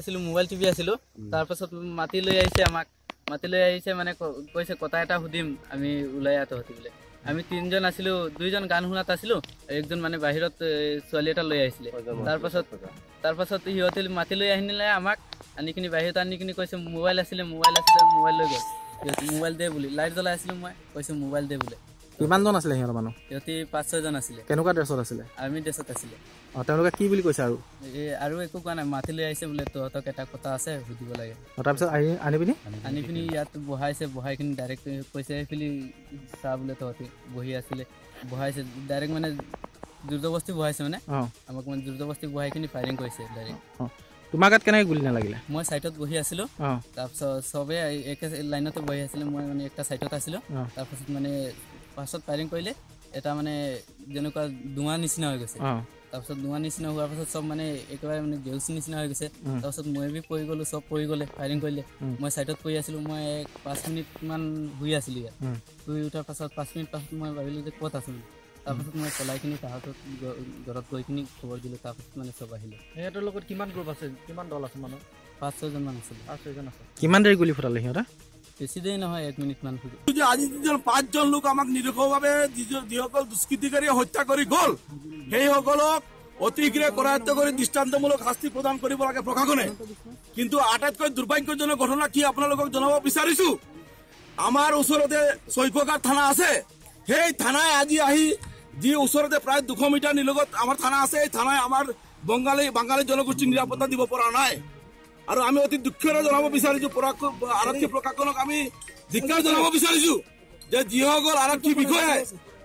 আছিলো mobile TV আছিলো। তাৰপাছত মাতি লৈ আহিছে আমাক। মাতি লৈ আহিছে মানে কৈছে কথা এটা সুধিম আমি ওলাই আহো তহঁতি বোলে। আমি তিনিজন আছিলো দুইজন গান শুনাত আছিলো একজন মানে বাহিৰত ছোৱালী এটা লৈ আহিছিলে। তাৰপাছত তাৰপাছত সিহঁতে মাতি লৈ আহিলে আমাক আনি কিনি বাহিৰত আনি কিনি কৈছে মোবাইল আছিলে মোবাইল আছিলে মোবাইল লৈ গ'ল। মোবাইল দে বুলি। লাইট জ্বলাই আছিলো মই কৈছে মোবাইল দে বোলে। কিমানজন আছিলে সিহঁতৰ মানুহ? সিহঁতি পাঁচ ছয়জন আছিলে। কেনেকুৱা ড্ৰেছত আছিলে? আৰ্মি ড্ৰেছত আছিলে। অঁ তেওঁলোকে কি বুলি কৈছে আৰু? এই আৰু একো কোৱা নাই মাতি লৈ আহিছে বোলে তহঁতক এটা কথা আছে সুধিব লাগে। তাৰপিছত আনি আনি পিনি? আনি পিনি ইয়াত বহাইছে বহাই কিনি ডাইৰেক্ট কৈছে সেইফালি চা বোলে তহঁতি বহি আছিলে। বহাইছে ডাইৰেক্ট মানে দুৰ্জবস্তি বহাইছে মানে। আমাক মানে দুৰ্জবস্তি বহাই কিনি ফায়াৰিং কৰিছে ডাইৰেক্ট তোমাৰ গাত কেনেকৈ গুলি নালাগিলে? মই ছাইডত বহি আছিলোঁ। তাৰপিছত চবে একে লাইনতে বহি আছিলে মই মানে একটা ছাইডত আছিলোঁ। তাৰপাছত মানে পাছত ফায়াৰিং কৰিলে এটা মানে যেনেকুৱা ধোঁৱা নিচিনা হৈ গৈছে। তাৰপিছত ধোঁৱা নিচিনা হোৱাৰ পাছত চব মানে একেবাৰে মানে গেউচি নিচিনা হৈ গৈছে। তাৰপাছত মই বি পৰি গ'লোঁ চব পৰি গ'লে ফায়াৰিং কৰিলে। মই ছাইডত পৰি আছিলোঁ মই এক পাঁচ মিনিটমান শুই আছিলোঁ ইয়াত। শুই উঠাৰ পাছত পাঁচ মিনিট পাছত মই ভাবিলোঁ যে ক'ত আছোঁ। তাৰপাছত মই পলাই কিনি তাহাঁতক ঘৰত গৈ কিনি খবৰ দিলোঁ তাৰপাছত মানে চব আহিলে। সিহঁতৰ লগত কিমান গ্ৰুপ আছে? কিমান দল আছে মানুহ? পাঁচ ছয়জনমান আছিলে পাঁচ ছয়জন আছে। কিমান দেৰি গুলি ফুটালে সিহঁতে? বেছি দেৰি নহয় এক মিনিটমান শুই যে আজি যিজন পাঁচজন লোক আমাক নিৰক্ষভাৱে যিসকল দুষ্কৃতিকাৰীয়ে হত্যা কৰি গ'ল সেইসকলক অতি শীঘ্ৰে কৰায়ত্ব কৰি দৃষ্টান্তমূলক শাস্তি প্ৰদান কৰিব লাগে প্ৰশাসনে। কিন্তু আটাইতকৈ দুৰ্ভাগ্যজনক ঘটনা কি আপোনালোকক জনাব বিচাৰিছো? আমাৰ ওচৰতে চৈকগাঁও থানা আছে। সেই থানাই আজি আহি যি ওচৰতে প্ৰায় দুশ মিটাৰ নিলগত আমাৰ থানা আছে এই থানাই আমাৰ বংগালী বাঙালী জনগোষ্ঠীক নিৰাপত্তা দিব পৰা নাই। আৰু আমি অতি দুখেৰে জনাব বিচাৰিছো আৰক্ষী প্ৰশাসনক আমি ধিক্কাৰ জনাব বিচাৰিছো যে যিসকল আৰক্ষী বিষয়াই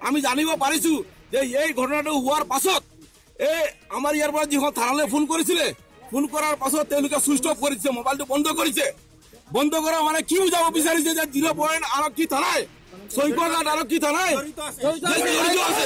আমি জানিব পাৰিছো যে এই ঘটনাটো হোৱাৰ পাছত এই আমাৰ ইয়াৰ পৰা যিখন থানালৈ ফোন কৰিছিলে ফোন কৰাৰ পাছত তেওঁলোকে চুইচ অফ কৰিছে মোবাইলটো বন্ধ কৰিছে। বন্ধ কৰা মানে কি বুজাব বিচাৰিছে যে জিৰ' পইণ্ট আৰক্ষী থানাই চৈকগাঁত আৰক্ষী থানাই যে জড়িত আছে।